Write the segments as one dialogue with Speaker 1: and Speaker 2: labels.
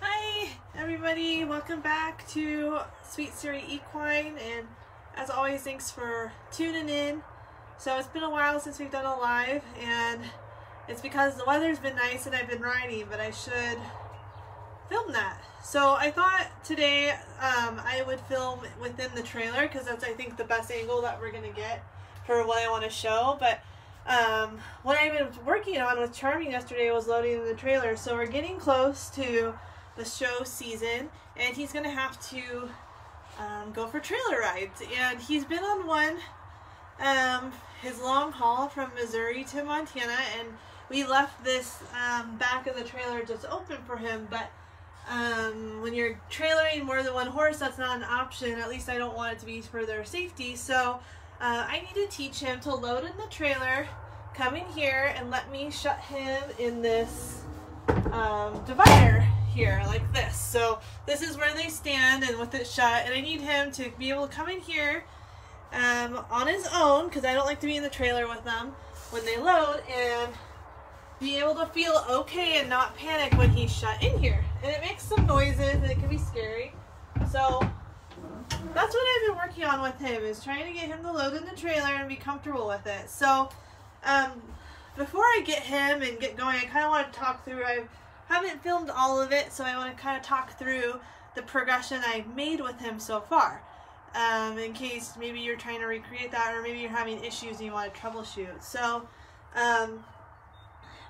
Speaker 1: Hi everybody, welcome back to Sweet Siri Equine and as always thanks for tuning in. So it's been a while since we've done a live and it's because the weather's been nice and I've been riding but I should film that. So I thought today um, I would film within the trailer because that's I think the best angle that we're gonna get for what I want to show but um, what I've been working on with Charming yesterday was loading the trailer. So we're getting close to the show season and he's gonna have to um, go for trailer rides. And he's been on one um, his long haul from Missouri to Montana and we left this um, back of the trailer just open for him but um, when you're trailering more than one horse that's not an option. At least I don't want it to be for their safety. So uh, I need to teach him to load in the trailer come in here and let me shut him in this um, divider here like this. So this is where they stand and with it shut and I need him to be able to come in here um, on his own because I don't like to be in the trailer with them when they load and be able to feel okay and not panic when he's shut in here. And it makes some noises and it can be scary. So that's what I've been working on with him is trying to get him to load in the trailer and be comfortable with it. So um, before I get him and get going, I kind of want to talk through. I haven't filmed all of it, so I want to kind of talk through the progression I've made with him so far. Um, in case maybe you're trying to recreate that or maybe you're having issues and you want to troubleshoot. So, um,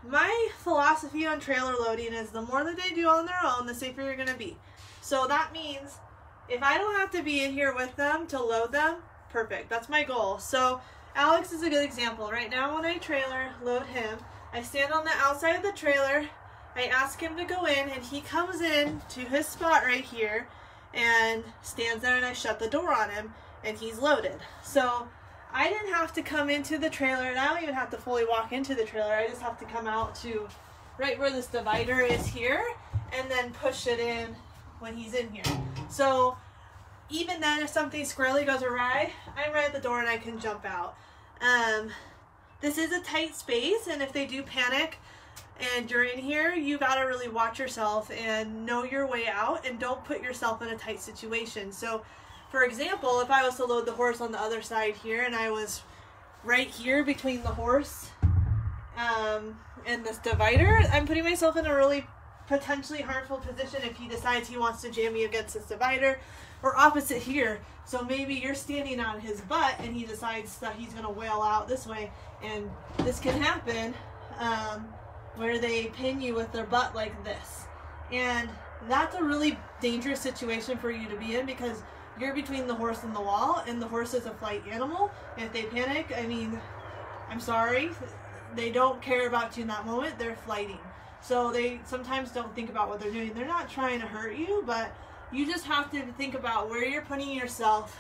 Speaker 1: my philosophy on trailer loading is the more that they do on their own, the safer you're going to be. So that means if I don't have to be in here with them to load them, perfect. That's my goal. So Alex is a good example. Right now when I trailer load him, I stand on the outside of the trailer, I ask him to go in and he comes in to his spot right here and stands there and I shut the door on him and he's loaded. So I didn't have to come into the trailer and I don't even have to fully walk into the trailer. I just have to come out to right where this divider is here and then push it in when he's in here. So even then if something squirrely goes awry, I'm right at the door and I can jump out. Um, this is a tight space and if they do panic, and you're in here, you gotta really watch yourself and know your way out and don't put yourself in a tight situation. So, for example, if I was to load the horse on the other side here and I was right here between the horse um, and this divider, I'm putting myself in a really potentially harmful position if he decides he wants to jam me against this divider or opposite here. So maybe you're standing on his butt and he decides that he's gonna wail out this way and this can happen. Um, where they pin you with their butt like this. And that's a really dangerous situation for you to be in because you're between the horse and the wall and the horse is a flight animal. If they panic, I mean, I'm sorry, they don't care about you in that moment, they're flighting. So they sometimes don't think about what they're doing. They're not trying to hurt you, but you just have to think about where you're putting yourself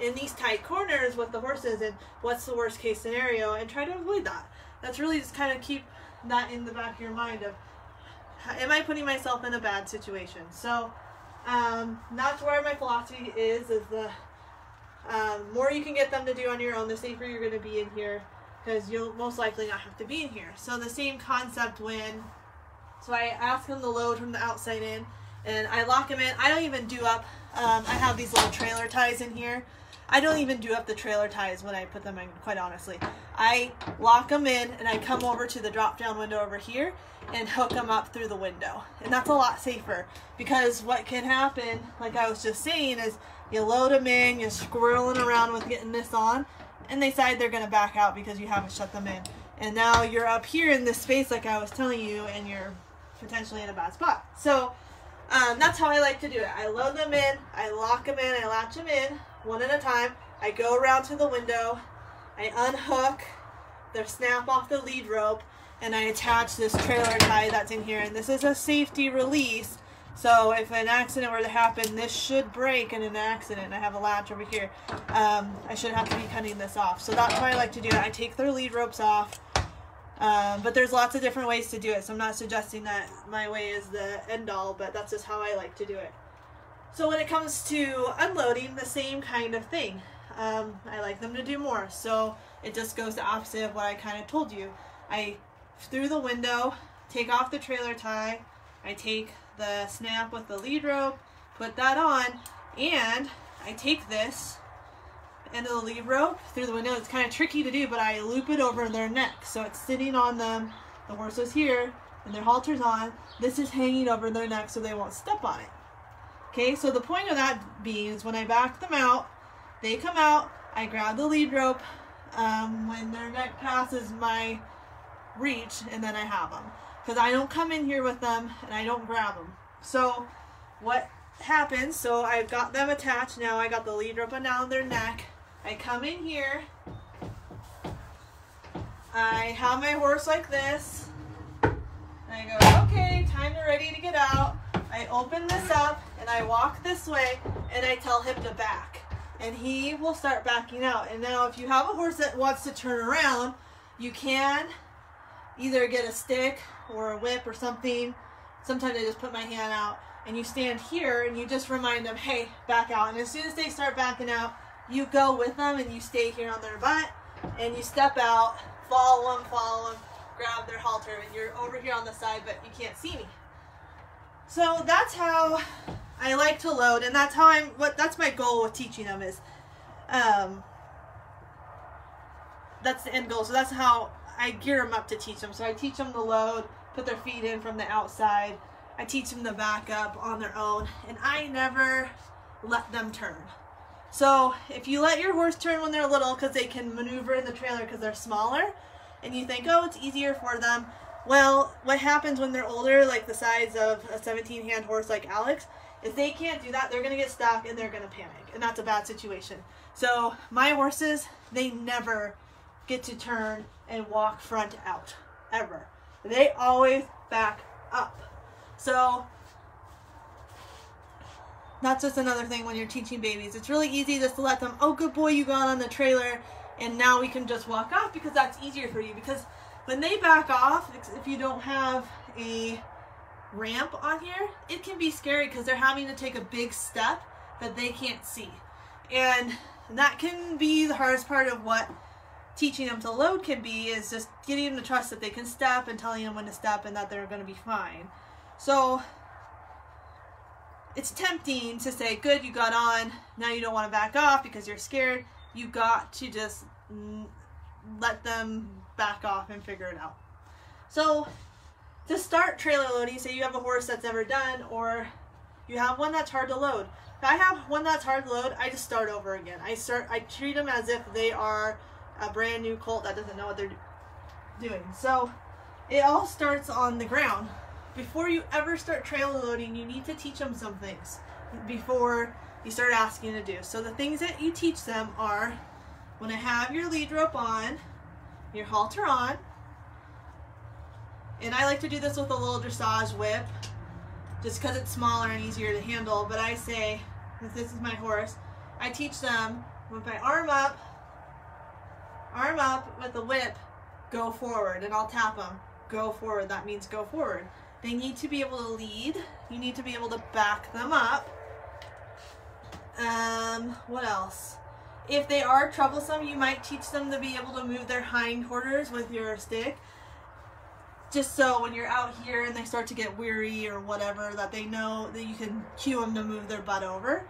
Speaker 1: in these tight corners with the horses and what's the worst case scenario and try to avoid that. That's really just kind of keep that in the back of your mind of am I putting myself in a bad situation? So um, that's where my philosophy is is the um, more you can get them to do on your own, the safer you're going to be in here because you'll most likely not have to be in here. So the same concept when so I ask him to load from the outside in and I lock him in. I don't even do up. Um, I have these little trailer ties in here. I don't even do up the trailer ties when I put them in, quite honestly. I lock them in and I come over to the drop down window over here and hook them up through the window. And that's a lot safer because what can happen, like I was just saying, is you load them in, you're squirreling around with getting this on, and they decide they're going to back out because you haven't shut them in. And now you're up here in this space like I was telling you and you're potentially in a bad spot. So um, that's how I like to do it. I load them in, I lock them in, I latch them in one at a time. I go around to the window, I unhook the snap off the lead rope, and I attach this trailer tie that's in here. And this is a safety release. So if an accident were to happen, this should break in an accident. I have a latch over here. Um, I should have to be cutting this off. So that's why I like to do it. I take their lead ropes off. Um, but there's lots of different ways to do it. So I'm not suggesting that my way is the end all, but that's just how I like to do it. So when it comes to unloading, the same kind of thing. um, I like them to do more. So it just goes the opposite of what I kind of told you. I, through the window, take off the trailer tie, I take the snap with the lead rope, put that on, and I take this of the lead rope through the window. It's kind of tricky to do, but I loop it over their neck. So it's sitting on them. The horse is here, and their halter's on. This is hanging over their neck so they won't step on it. Okay, so the point of that being is when I back them out, they come out, I grab the lead rope um, when their neck passes my reach, and then I have them. Because I don't come in here with them, and I don't grab them. So what happens, so I've got them attached now, I got the lead rope down their neck, I come in here, I have my horse like this, and I go, okay, time to ready to get out. I open this up and I walk this way and I tell him to back. And he will start backing out. And now if you have a horse that wants to turn around, you can either get a stick or a whip or something. Sometimes I just put my hand out and you stand here and you just remind them, hey, back out. And as soon as they start backing out, you go with them and you stay here on their butt and you step out, follow them, follow them, grab their halter, and you're over here on the side, but you can't see me. So that's how I like to load, and that's how I'm. What that's my goal with teaching them is, um, that's the end goal. So that's how I gear them up to teach them. So I teach them the load, put their feet in from the outside. I teach them the back up on their own, and I never let them turn. So if you let your horse turn when they're little because they can maneuver in the trailer because they're smaller and you think, oh, it's easier for them. Well, what happens when they're older, like the size of a 17 hand horse like Alex, is they can't do that. They're going to get stuck and they're going to panic. And that's a bad situation. So my horses, they never get to turn and walk front out, ever. They always back up. So that's just another thing when you're teaching babies. It's really easy just to let them, oh, good boy, you got on the trailer, and now we can just walk off because that's easier for you. Because when they back off, if you don't have a ramp on here, it can be scary because they're having to take a big step that they can't see. And that can be the hardest part of what teaching them to load can be is just getting them to trust that they can step and telling them when to step and that they're going to be fine. So it's tempting to say, good, you got on, now you don't want to back off because you're scared. You got to just let them back off and figure it out. So to start trailer loading, say you have a horse that's never done or you have one that's hard to load. If I have one that's hard to load, I just start over again. I start, I treat them as if they are a brand new colt that doesn't know what they're doing. So it all starts on the ground before you ever start trailer loading, you need to teach them some things before you start asking to do. So the things that you teach them are when I have your lead rope on, your halter on, and I like to do this with a little dressage whip just because it's smaller and easier to handle, but I say, this is my horse, I teach them with my arm up, arm up with the whip, go forward, and I'll tap them, go forward, that means go forward. They need to be able to lead. You need to be able to back them up. Um, what else? If they are troublesome, you might teach them to be able to move their hindquarters with your stick. Just so when you're out here and they start to get weary or whatever, that they know that you can cue them to move their butt over.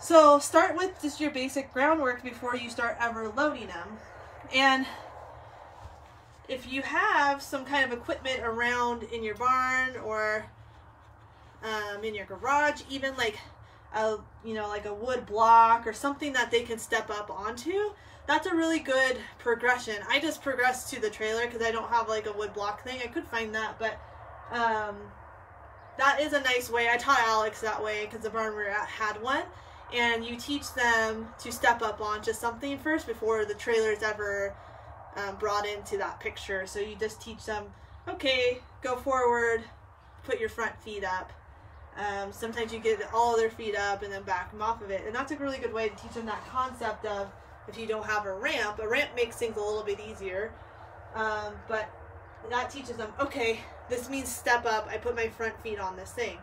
Speaker 1: So start with just your basic groundwork before you start ever loading them. And if you have some kind of equipment around in your barn or um, in your garage, even like a you know like a wood block or something that they can step up onto, that's a really good progression. I just progressed to the trailer because I don't have like a wood block thing. I could find that, but um, that is a nice way. I taught Alex that way because the barn we are at had one. And you teach them to step up onto something first before the trailer is ever um, brought into that picture. So you just teach them, okay, go forward, put your front feet up. Um, sometimes you get all their feet up and then back them off of it. And that's a really good way to teach them that concept of if you don't have a ramp, a ramp makes things a little bit easier. Um, but that teaches them, okay, this means step up. I put my front feet on this thing.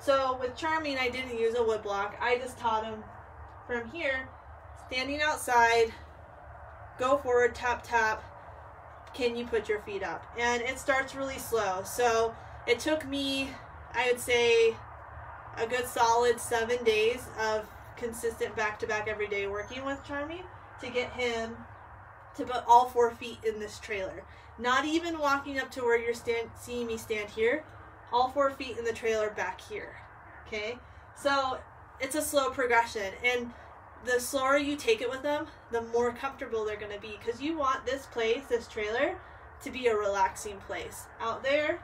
Speaker 1: So with Charming, I didn't use a wood block. I just taught them from here, standing outside, go forward, tap, tap. Can you put your feet up? And it starts really slow. So it took me, I would say, a good solid seven days of consistent back to back every day working with Charmy to get him to put all four feet in this trailer. Not even walking up to where you're stand, seeing me stand here, all four feet in the trailer back here. Okay? So it's a slow progression. And the slower you take it with them, the more comfortable they're going to be. Because you want this place, this trailer, to be a relaxing place. Out there,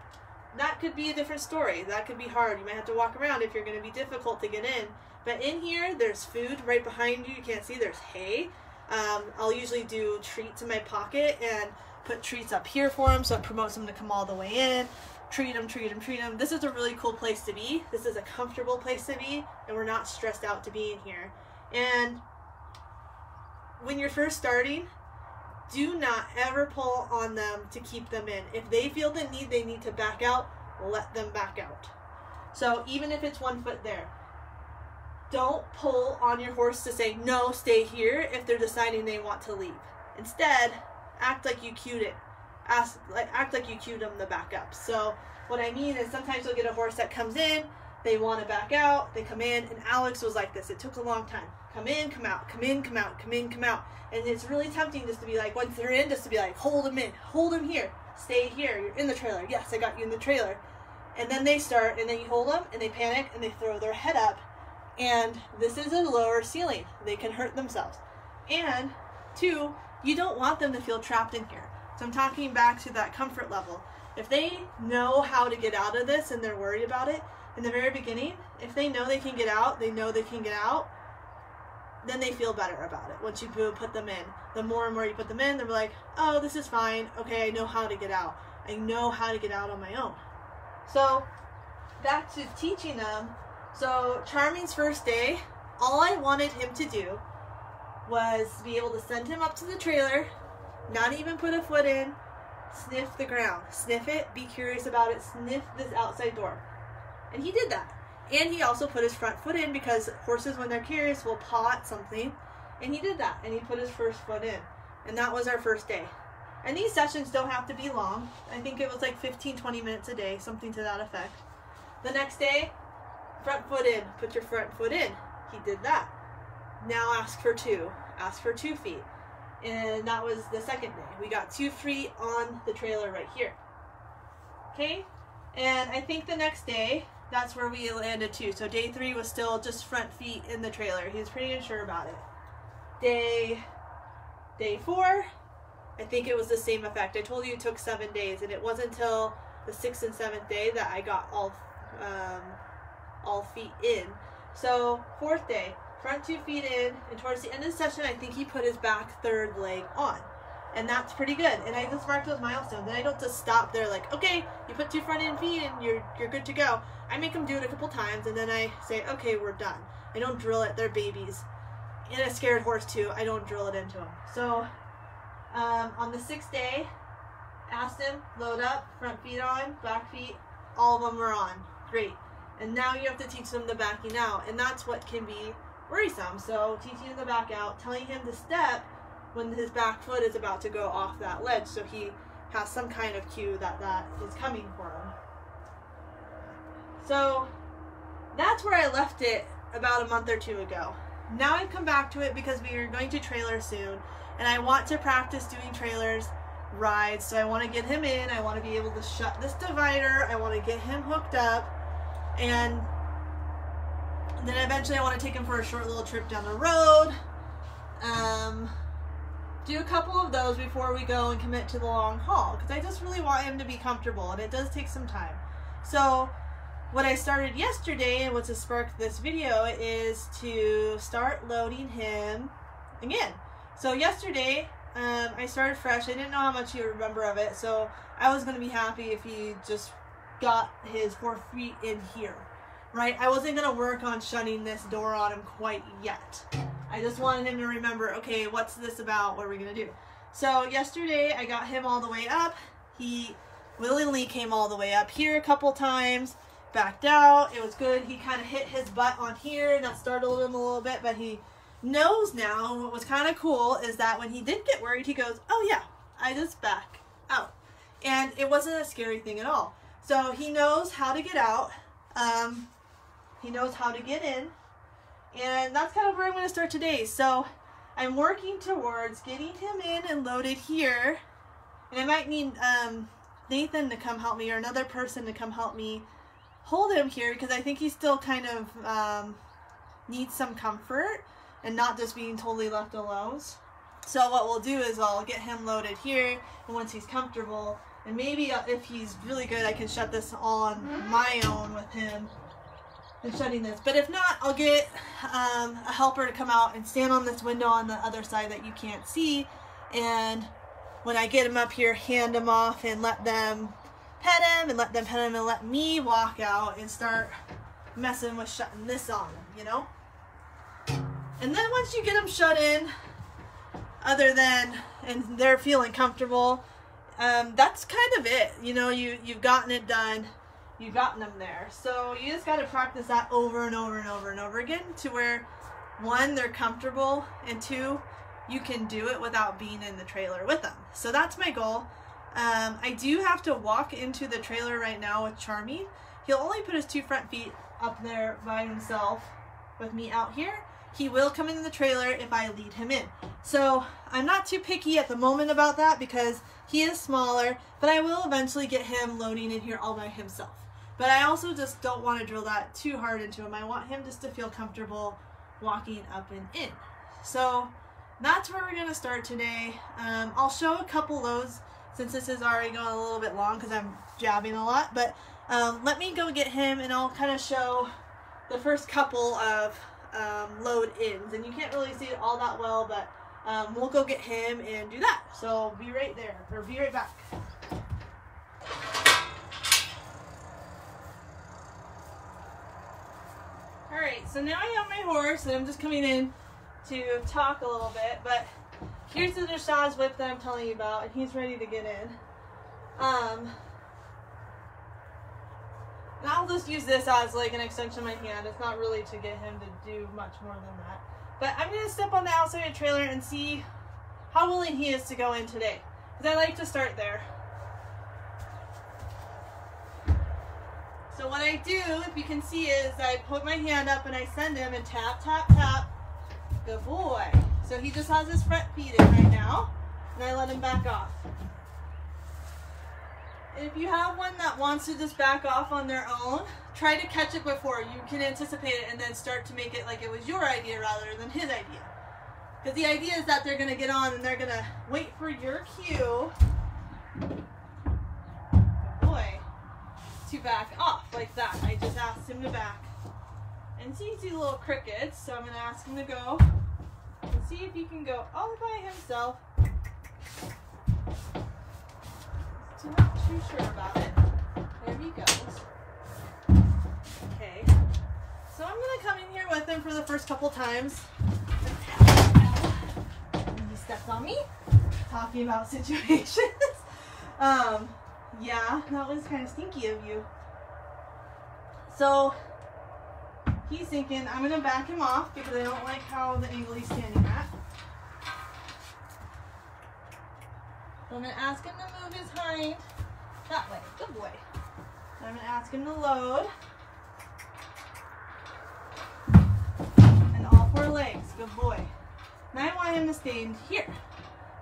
Speaker 1: that could be a different story. That could be hard. You might have to walk around if you're going to be difficult to get in. But in here, there's food right behind you. You can't see. There's hay. Um, I'll usually do treats in my pocket and put treats up here for them so it promotes them to come all the way in. Treat them, treat them, treat them. This is a really cool place to be. This is a comfortable place to be, and we're not stressed out to be in here. And when you're first starting, do not ever pull on them to keep them in. If they feel the need, they need to back out, let them back out. So even if it's one foot there, don't pull on your horse to say, no, stay here if they're deciding they want to leave. Instead, act like you cued it. Ask, like, act like you cued them to back up. So what I mean is sometimes you'll get a horse that comes in, they want to back out, they come in, and Alex was like this. It took a long time. Come in, come out, come in, come out, come in, come out. And it's really tempting just to be like, once they're in, just to be like, hold them in, hold them here, stay here, you're in the trailer. Yes, I got you in the trailer. And then they start, and then you hold them, and they panic, and they throw their head up. And this is a lower ceiling. They can hurt themselves. And two, you don't want them to feel trapped in here. So I'm talking back to that comfort level. If they know how to get out of this and they're worried about it in the very beginning, if they know they can get out, they know they can get out, then they feel better about it once you put them in. The more and more you put them in, they're like, oh, this is fine. Okay, I know how to get out. I know how to get out on my own. So, back to teaching them. So, Charming's first day, all I wanted him to do was be able to send him up to the trailer, not even put a foot in, sniff the ground. Sniff it, be curious about it, sniff this outside door. And he did that. And he also put his front foot in because horses, when they're curious, will paw at something. And he did that. And he put his first foot in. And that was our first day. And these sessions don't have to be long. I think it was like 15, 20 minutes a day, something to that effect. The next day, front foot in. Put your front foot in. He did that. Now ask for two. Ask for two feet. And that was the second day. We got two feet on the trailer right here. Okay? And I think the next day, that's where we landed too. So day three was still just front feet in the trailer. He was pretty unsure about it. Day day four, I think it was the same effect. I told you it took seven days, and it wasn't until the sixth and seventh day that I got all um, all feet in. So fourth day, front two feet in, and towards the end of the session, I think he put his back third leg on and that's pretty good. And I just mark those milestones, and I don't just stop there like, okay, you put two front end feet and you're you're good to go. I make them do it a couple times, and then I say, okay, we're done. I don't drill it; they're babies. And a scared horse too. I don't drill it into them. So um, on the sixth day, him load up, front feet on, back feet, all of them are on. Great. And now you have to teach them the backing out, and that's what can be worrisome. So teaching the back out, telling him to step when his back foot is about to go off that ledge so he has some kind of cue that that is coming for him. So that's where I left it about a month or two ago. Now I've come back to it because we are going to trailer soon and I want to practice doing trailers rides. So I want to get him in. I want to be able to shut this divider. I want to get him hooked up and then eventually I want to take him for a short little trip down the road. Um, do a couple of those before we go and commit to the long haul because I just really want him to be comfortable and it does take some time. So what I started yesterday and what's a sparked this video is to start loading him again. So yesterday um, I started fresh. I didn't know how much you remember of it, so I was going to be happy if he just got his four feet in here, right? I wasn't going to work on shutting this door on him quite yet. I just wanted him to remember, okay, what's this about? What are we going to do? So yesterday I got him all the way up. He willingly came all the way up here a couple times, backed out. It was good. He kind of hit his butt on here and that startled him a little bit, but he knows now, what was kind of cool is that when he did get worried, he goes, oh yeah, I just back out. And it wasn't a scary thing at all. So he knows how to get out. Um, he knows how to get in. And that's kind of where I'm going to start today. So I'm working towards getting him in and loaded here. And I might need um, Nathan to come help me or another person to come help me hold him here because I think he still kind of um, needs some comfort and not just being totally left alone. So what we'll do is I'll get him loaded here and once he's comfortable and maybe if he's really good I can shut this on my own with him and shutting this. But if not, I'll get um, a helper to come out and stand on this window on the other side that you can't see and when I get him up here, hand him off and let them pet him and let them pet him and let me walk out and start messing with shutting this on you know? And then once you get them shut in, other than, and they're feeling comfortable, um, that's kind of it. You know, you, you've gotten it done. You've gotten them there. So you just got to practice that over and over and over and over again to where, one, they're comfortable, and two, you can do it without being in the trailer with them. So that's my goal. Um, I do have to walk into the trailer right now with Charmy. He'll only put his two front feet up there by himself with me out here. He will come in the trailer if I lead him in. So I'm not too picky at the moment about that because he is smaller, but I will eventually get him loading in here all by himself. But I also just don't want to drill that too hard into him. I want him just to feel comfortable walking up and in. So that's where we're going to start today. Um, I'll show a couple loads since this is already going a little bit long because I'm jabbing a lot. But um, let me go get him and I'll kind of show the first couple of um, load ins. And you can't really see it all that well, but um, we'll go get him and do that. So be right there, or be right back. Alright, so now I have my horse and I'm just coming in to talk a little bit, but here's the dressage whip that I'm telling you about, and he's ready to get in. Um, and I'll just use this as like an extension of my hand. It's not really to get him to do much more than that. But I'm going to step on the outside of the trailer and see how willing he is to go in today. Because I like to start there. So what I do, if you can see, is I put my hand up and I send him and tap, tap, tap. Good boy. So he just has his front feet in right now. And I let him back off. And if you have one that wants to just back off on their own, try to catch it before you can anticipate it and then start to make it like it was your idea rather than his idea. Because the idea is that they're going to get on and they're going to wait for your cue, to back off like that. I just asked him to back. And see, see little crickets, so I'm to ask him to go and see if he can go all by himself I'm not too sure about it. There he goes. Okay. So I'm to come in here with him for the first couple times. He stepped on me. Talking about situations. um, yeah, that was kind of stinky of you. So he's thinking I'm going to back him off because I don't like how the angle he's standing at. I'm going to ask him to move his hind that way. Good boy. I'm going to ask him to load. And all four legs. Good boy. Now I want him to stand here.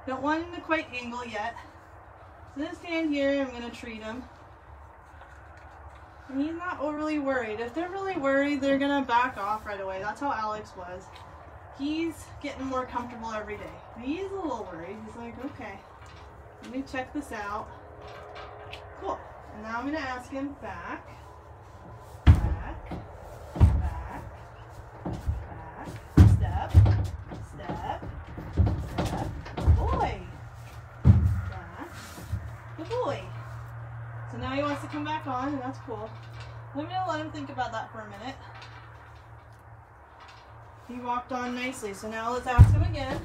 Speaker 1: Don't want him to quite angle yet. So to stand here. I'm going to treat him. And he's not overly worried. If they're really worried, they're going to back off right away. That's how Alex was. He's getting more comfortable every day. He's a little worried. He's like, okay. Let me check this out. Cool. And now I'm going to ask him back, boy. So now he wants to come back on, and that's cool. I'm to let him think about that for a minute. He walked on nicely, so now let's ask him again.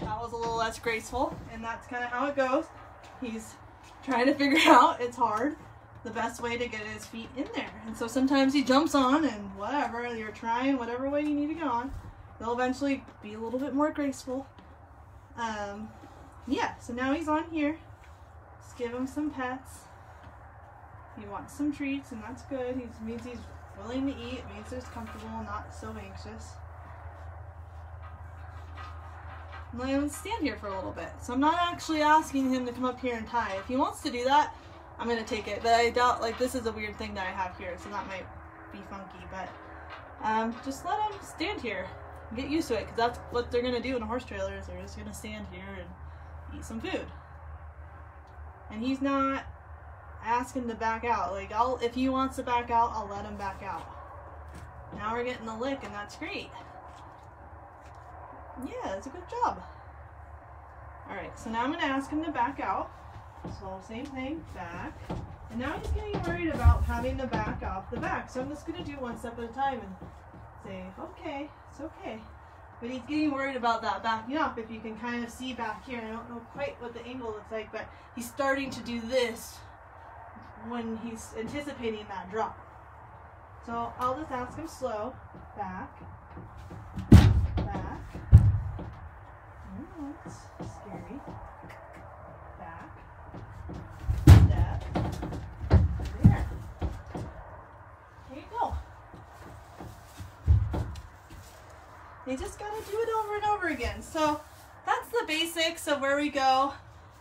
Speaker 1: That was a little less graceful, and that's kind of how it goes. He's trying to figure out. It's hard. the best way to get his feet in there. And so sometimes he jumps on and whatever, you're trying whatever way you need to go on. They'll eventually be a little bit more graceful. Um, yeah, so now he's on here. Let's give him some pets. He wants some treats and that's good. He means he's willing to eat, it means he's comfortable, not so anxious. let him stand here for a little bit. So I'm not actually asking him to come up here and tie. If he wants to do that, I'm gonna take it. But I doubt, like, this is a weird thing that I have here, so that might be funky. But um, just let him stand here. Get used to it, because that's what they're gonna do in a horse trailer. Is they're just gonna stand here and eat some food. And he's not asking to back out. Like, I'll if he wants to back out, I'll let him back out. Now we're getting the lick, and that's great. Yeah, it's a good job. Alright, so now I'm to ask him to back out. So same thing, back. And now he's getting worried about having to back off the back. So I'm just to do one step at a time and say, okay, it's okay. But he's getting worried about that backing up. If you can kind of see back here, I don't know quite what the angle looks like, but he's starting to do this when he's anticipating that drop. So I'll just ask him slow, back, back. Oh, that's scary. Back, step, there. There you go. You just gotta do it over and over again. So that's the basics of where we go.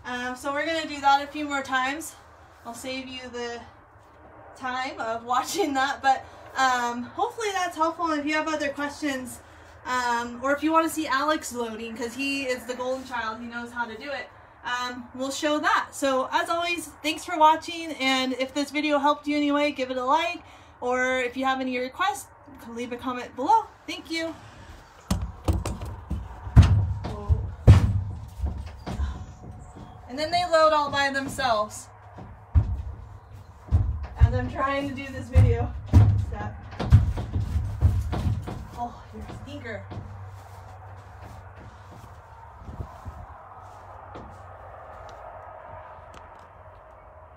Speaker 1: Um, so we're gonna do that a few more times. I'll save you the time of watching that, but um, hopefully that's helpful. And if you have other questions, um, or if you want to see Alex loading, because he is the golden child, he knows how to do it, um, we'll show that. So as always, thanks for watching, and if this video helped you anyway, give it a like, or if you have any requests, leave a comment below. Thank you. And then they load all by themselves. As I'm trying to do this video. Step. Oh, you're a stinker.